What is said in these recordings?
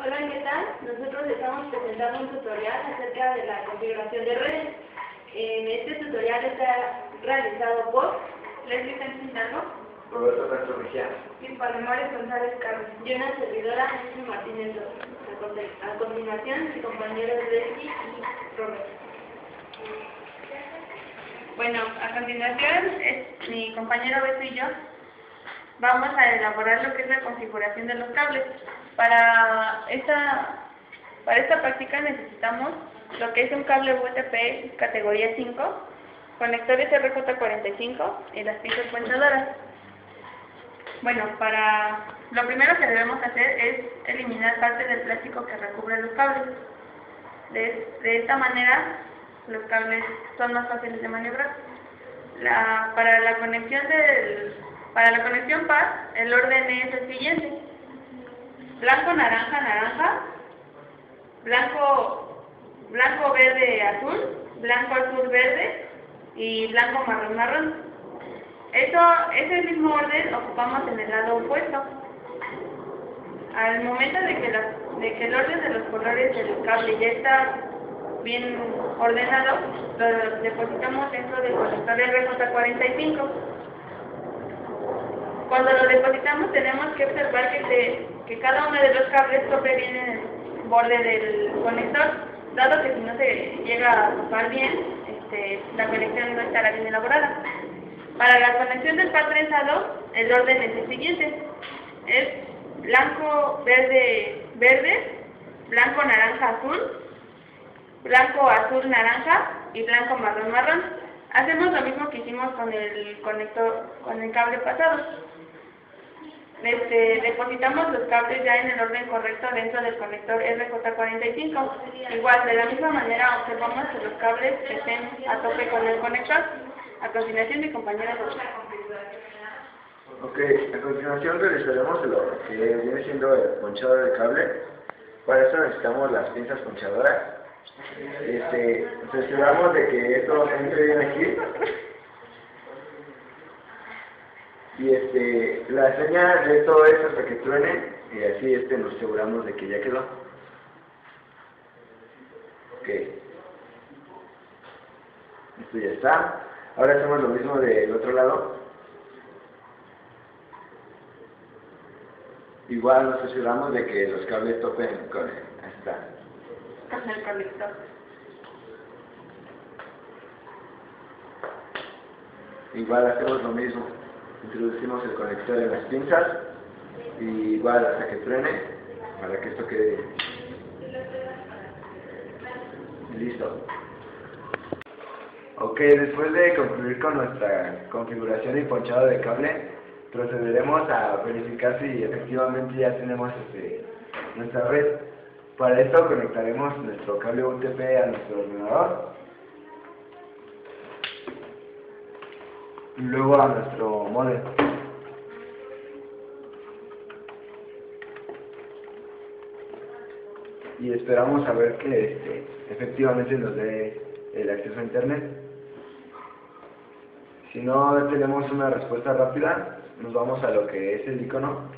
Hola, ¿qué tal? Nosotros estamos presentando un tutorial acerca de la configuración de redes. Este tutorial está realizado por Leslie Sánchez Roberto Castro Mejía. y Palomares González Carlos y una servidora, Nancy Martínez A continuación, mis compañeros Leslie y Roberto. Bueno, a continuación, es- mi compañero Beto y yo vamos a elaborar lo que es la configuración de los cables. Para esta, para esta práctica necesitamos lo que es un cable UTP categoría 5, conectores RJ45 y las piezas ponchadoras. Bueno, para lo primero que debemos hacer es eliminar parte del plástico que recubre los cables. De, de esta manera los cables son más fáciles de maniobrar. La, para la conexión del, para la conexión par, el orden es el siguiente: blanco, naranja, naranja, blanco, blanco, verde, azul, blanco, azul, verde y blanco, marrón, marrón. Eso, ese mismo orden ocupamos en el lado opuesto. Al momento de que, de que el orden de los colores del cable ya está bien ordenado, lo depositamos dentro del conector RJ45. Cuando lo depositamos tenemos que observar que, se- que cada uno de los cables tope bien en el borde del conector, dado que si no se llega a topar bien, este, la conexión no estará bien elaborada. Para la conexión del par trenzado, el orden es el siguiente. Es blanco, verde, verde, blanco, naranja, azul, blanco, azul, naranja y blanco, marrón, marrón. Hacemos lo mismo que hicimos con el conector, con el cable pasado. Este, depositamos los cables ya en el orden correcto dentro del conector RJ45. Igual, de la misma manera observamos que los cables estén a tope con el conector. A continuación, mi compañera Rosa. Ok, a continuación realizaremos lo que viene siendo el ponchado del cable. Para eso necesitamos las pinzas ponchadoras. Este, aseguramos de que esto entre bien aquí. Y este, la señal de todo esto hasta que truene y así este, nos aseguramos de que ya quedó. Ok. Esto ya está. Ahora hacemos lo mismo del otro lado. Igual nos aseguramos de que los cables topen con el, ahí está. Con el conector. Igual hacemos lo mismo. Introducimos el conector en las pinzas y igual hasta que truene para que esto quede. Listo. Ok, después de concluir con nuestra configuración y ponchado de cable, procederemos a verificar si efectivamente ya tenemos este, nuestra red. Para esto conectaremos nuestro cable UTP a nuestro ordenador luego a nuestro modem. Y esperamos a ver que este, efectivamente nos dé el acceso a internet. Si no tenemos una respuesta rápida, nos vamos a lo que es el icono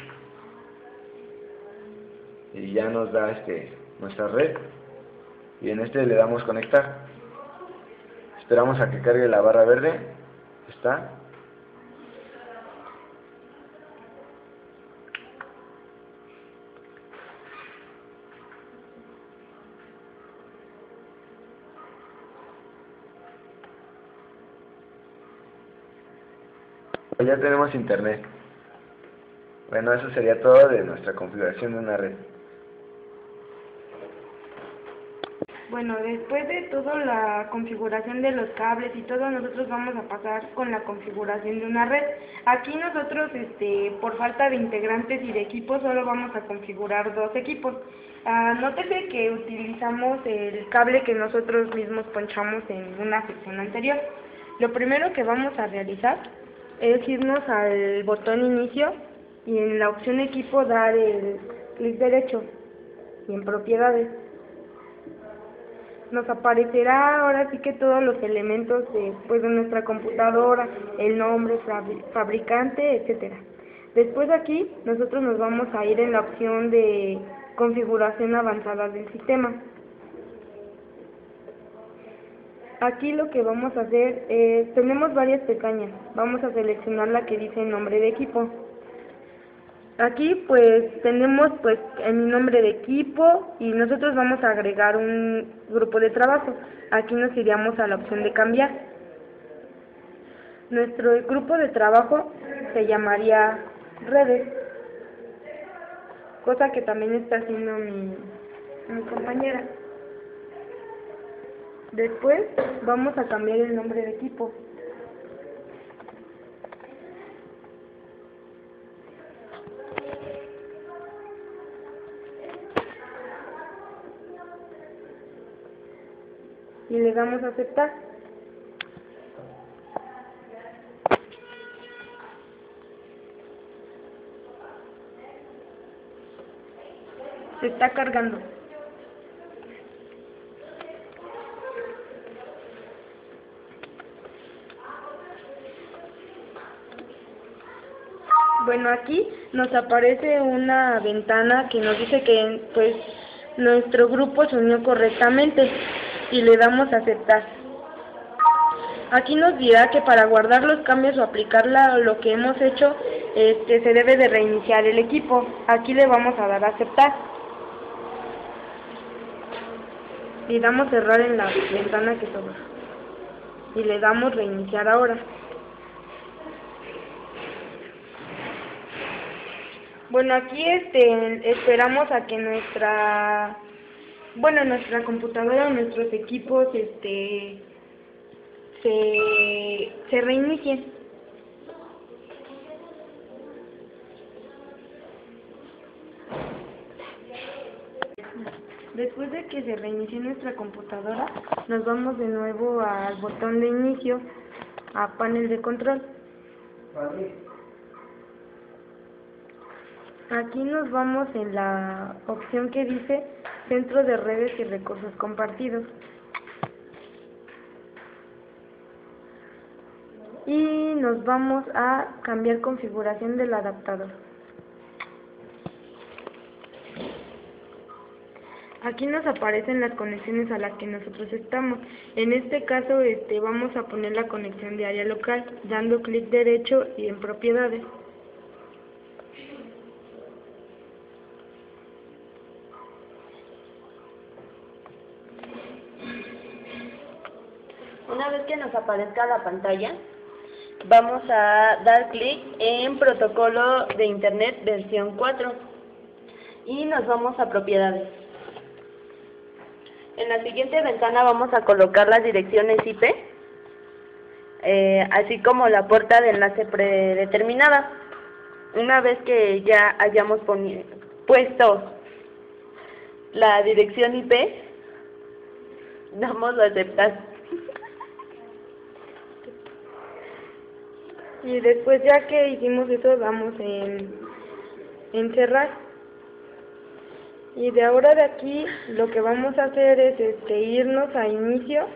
y ya nos da este nuestra red y en este le damos conectar. Esperamos a que cargue la barra verde. Está. Ya tenemos internet. Bueno, eso sería todo de nuestra configuración de una red. Bueno, después de toda la configuración de los cables y todo, nosotros vamos a pasar con la configuración de una red. Aquí nosotros, este, por falta de integrantes y de equipos, solo vamos a configurar dos equipos. Ah, nótese que utilizamos el cable que nosotros mismos ponchamos en una sección anterior. Lo primero que vamos a realizar es irnos al botón inicio y en la opción equipo dar el clic derecho y en propiedades nos aparecerá ahora sí que todos los elementos de, pues, de nuestra computadora, el nombre, fabri- fabricante, etcétera. Después aquí nosotros nos vamos a ir en la opción de configuración avanzada del sistema. Aquí lo que vamos a hacer es, tenemos varias pestañas, vamos a seleccionar la que dice nombre de equipo. Aquí pues tenemos pues en mi nombre de equipo y nosotros vamos a agregar un grupo de trabajo. Aquí nos iríamos a la opción de cambiar. Nuestro grupo de trabajo se llamaría redes, cosa que también está haciendo mi, mi compañera. Después vamos a cambiar el nombre de equipo. Y le damos a aceptar. Se está cargando. Bueno, aquí nos aparece una ventana que nos dice que pues nuestro grupo se unió correctamente y le damos a aceptar. Aquí nos dirá que para guardar los cambios o aplicar lo que hemos hecho, este, se debe de reiniciar el equipo. Aquí le vamos a dar a aceptar. Y damos cerrar en la ventana que sobra. Y le damos reiniciar ahora. Bueno, aquí este, esperamos a que nuestra, bueno, nuestra computadora, nuestros equipos, este, se, se reinicien. Después de que se reinicie nuestra computadora, nos vamos de nuevo al botón de inicio, a panel de control. Aquí nos vamos en la opción que dice Centro de Redes y Recursos Compartidos. Y nos vamos a cambiar configuración del adaptador. Aquí nos aparecen las conexiones a las que nosotros estamos. En este caso este, vamos a poner la conexión de área local, dando clic derecho y en propiedades. Una vez que nos aparezca la pantalla, vamos a dar clic en protocolo de internet versión 4 y nos vamos a propiedades. En la siguiente ventana vamos a colocar las direcciones IP, eh, así como la puerta de enlace predeterminada. Una vez que ya hayamos puesto la dirección IP, damos a aceptar. Y después ya que hicimos eso, damos en, en cerrar. Y de ahora de aquí lo que vamos a hacer es este, irnos a inicio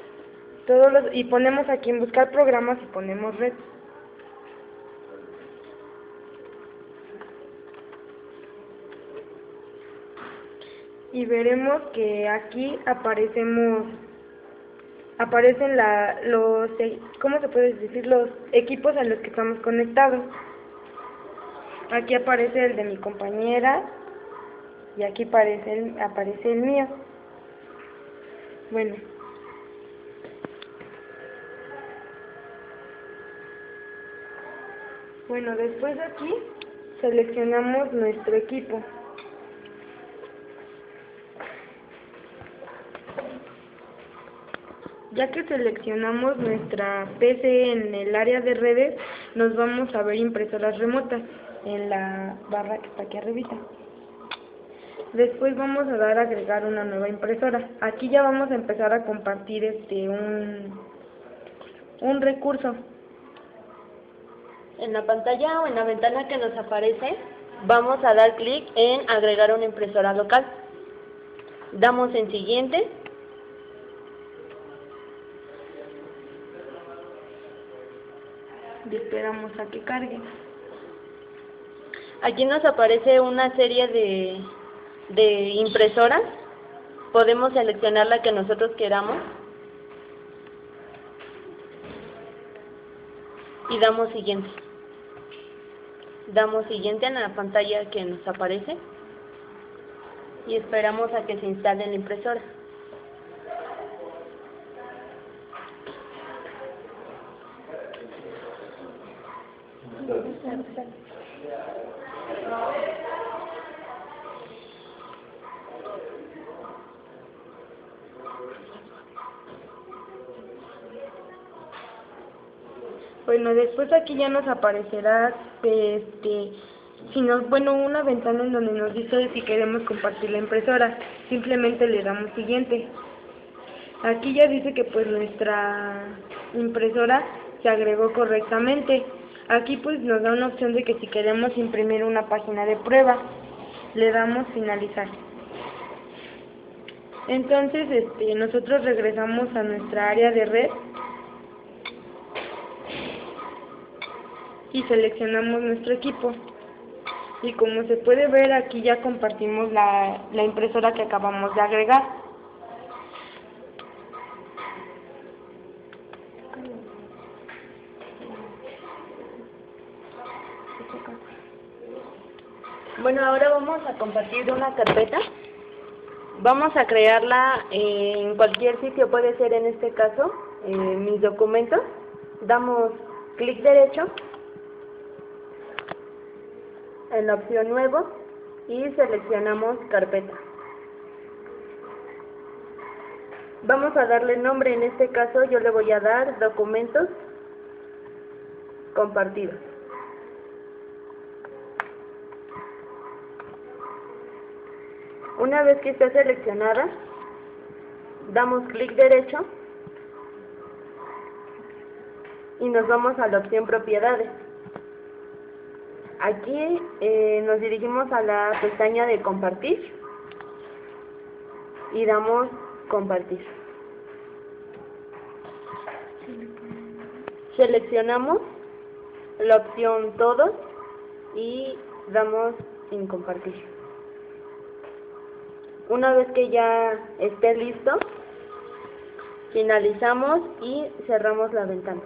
todos los, y ponemos aquí en buscar programas y ponemos red. Y veremos que aquí aparecemos aparecen la, los, ¿cómo se puede decir? Los equipos a los que estamos conectados. Aquí aparece el de mi compañera y aquí aparece el, aparece el mío. Bueno. Bueno, después de aquí seleccionamos nuestro equipo. Ya que seleccionamos nuestra PC en el área de redes, nos vamos a ver impresoras remotas en la barra que está aquí arribita. Después vamos a dar a agregar una nueva impresora. Aquí ya vamos a empezar a compartir este un, un recurso. En la pantalla o en la ventana que nos aparece, vamos a dar clic en agregar una impresora local. Damos en siguiente y esperamos a que cargue. Aquí nos aparece una serie de, de impresora, podemos seleccionar la que nosotros queramos y damos siguiente. Damos siguiente en la pantalla que nos aparece y esperamos a que se instale la impresora. Bueno, después aquí ya nos aparecerá, este, si nos, bueno, una ventana en donde nos dice si queremos compartir la impresora. Simplemente le damos siguiente. Aquí ya dice que pues nuestra impresora se agregó correctamente. Aquí pues nos da una opción de que si queremos imprimir una página de prueba, le damos finalizar. Entonces, este, nosotros regresamos a nuestra área de red y seleccionamos nuestro equipo. Y como se puede ver aquí ya compartimos la, la impresora que acabamos de agregar. Bueno, ahora vamos a compartir una carpeta. Vamos a crearla en cualquier sitio, puede ser en este caso, en mis documentos. Damos clic derecho en la opción Nuevo y seleccionamos Carpeta. Vamos a darle nombre, en este caso yo le voy a dar Documentos Compartidos. Una vez que esté seleccionada, damos clic derecho y nos vamos a la opción Propiedades. Aquí eh, nos dirigimos a la pestaña de Compartir y damos Compartir. Seleccionamos la opción Todos y damos Sin compartir. Una vez que ya esté listo, finalizamos y cerramos la ventana.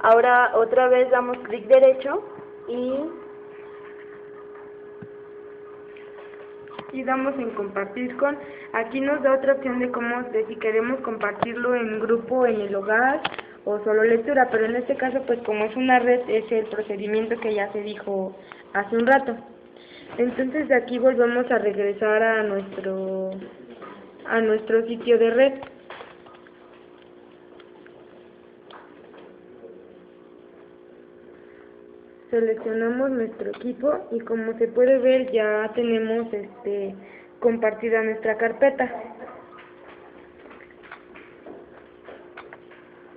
Ahora otra vez damos clic derecho y y damos en compartir con, aquí nos da otra opción de cómo, de si queremos compartirlo en grupo en el hogar o solo lectura, pero en este caso pues como es una red es el procedimiento que ya se dijo hace un rato. Entonces de aquí volvemos a regresar a nuestro a nuestro sitio de red. Seleccionamos nuestro equipo y como se puede ver ya tenemos este compartida nuestra carpeta.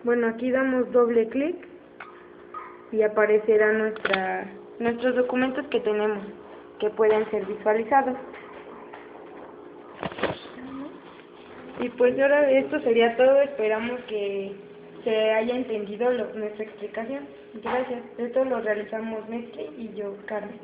Bueno, aquí damos doble clic y aparecerá nuestra nuestros documentos que tenemos que pueden ser visualizados. Y pues ahora esto sería todo, esperamos que se haya entendido nuestra explicación. Gracias. Esto lo realizamos Mestre y yo, Carmen.